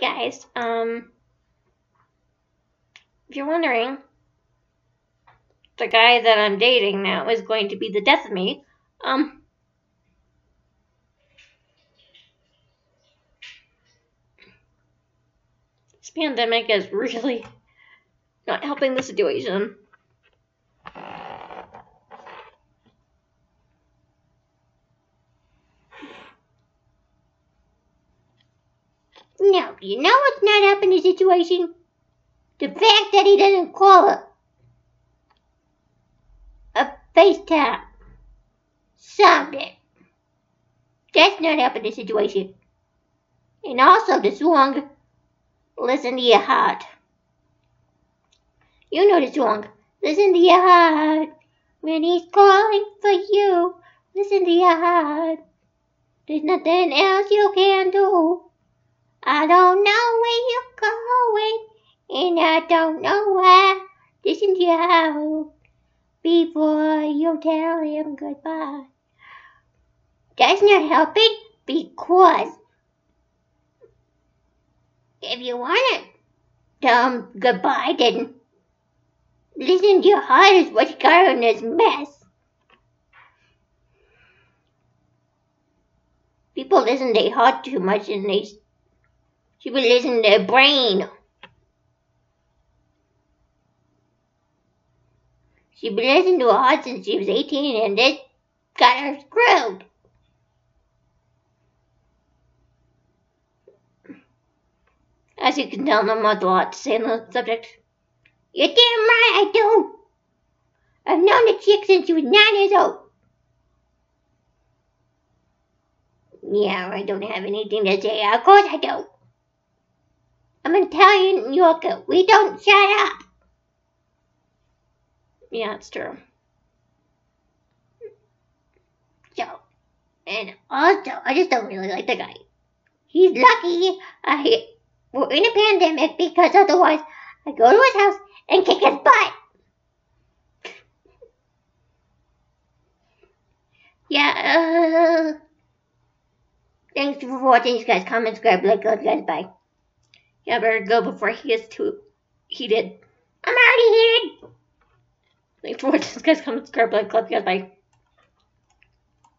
guys. Um, if you're wondering, the guy that I'm dating now is going to be the death of me. Um, this pandemic is really not helping the situation. No, you know what's not helping the situation? The fact that he doesn't call it a FaceTime. Something. That's not helping the situation. And also the song, Listen to Your Heart. You know the song, Listen to Your Heart. When he's calling for you, listen to your heart. There's nothing else you can do. I don't know where you're going, and I don't know why. Listen to your heart before you tell him goodbye. That's not helping because if you want to tell him goodbye, then listen to your heart is what's got in this mess. People listen to their heart too much and they should be listening to their brain. She'd been listening to her heart since she was 18 and this got her screwed. As you can tell, I'm a lot to say on the subject. You're damn right I do. I've known the chick since she was nine years old. Yeah, I don't have anything to say. Of course I don't. I'm Italian New Yorker. We don't shut up. Yeah, it's true. So, and also, I just don't really like the guy. He's lucky I we're in a pandemic because otherwise I go to his house and kick his butt. yeah, uh, thanks for watching, guys. Comment, subscribe, like, guys. Bye. Yeah, I better go before he gets too heated. I'm already heated. Thanks for watching, guys. Comment, subscribe, like, love you guys. Bye.